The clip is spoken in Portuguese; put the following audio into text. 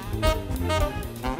Música